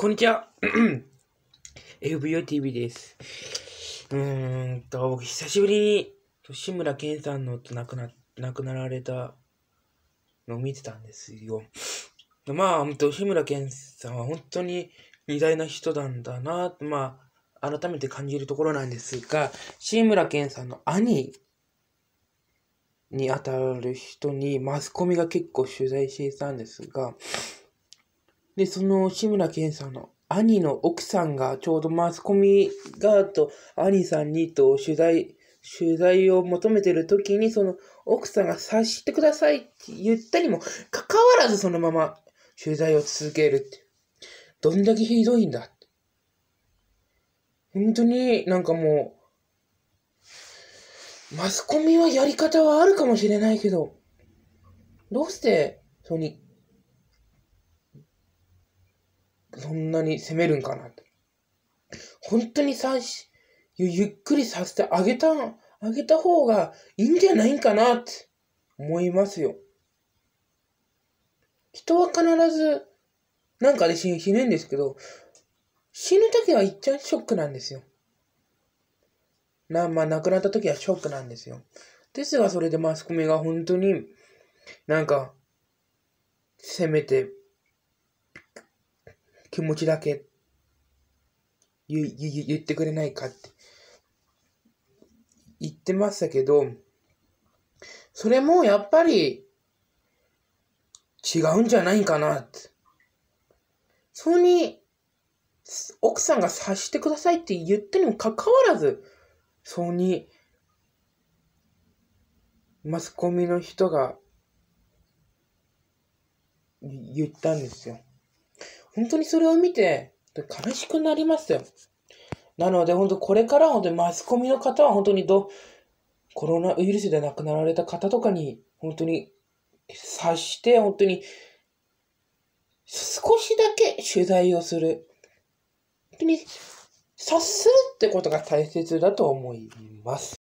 こんにちは。FBOTV です。うーんと、僕、久しぶりに、志村けんさんのと亡くな、亡くなられたのを見てたんですよ。まあ、本当志村けんさんは本当に偉大な人なんだな、まあ、改めて感じるところなんですが、志村けんさんの兄にあたる人にマスコミが結構取材していたんですが、で、その志村けんさんの兄の奥さんがちょうどマスコミがと兄さんにと取材、取材を求めてる時にその奥さんが察してくださいって言ったにもかかわらずそのまま取材を続けるって。どんだけひどいんだって。本当になんかもう、マスコミはやり方はあるかもしれないけど、どうして、そのに、そんなに責めるんかなって。本当にさ、ゆっくりさせてあげた、あげた方がいいんじゃないんかなって思いますよ。人は必ず、なんかで死ぬんですけど、死ぬ時は一番ショックなんですよ。な、まあ、亡くなった時はショックなんですよ。ですが、それでマスコミが本当に、なんか、せめて、気持ちだけ言言言ってくれないかって言ってましたけど、それもやっぱり違うんじゃないかなって。それに、奥さんが察してくださいって言ったにもかかわらず、そうに、マスコミの人が言ったんですよ。本当にそれを見て悲しくなりますよ。なので本当これから本当にマスコミの方は本当にどコロナウイルスで亡くなられた方とかに本当に察して本当に少しだけ取材をする。本当に察するってことが大切だと思います。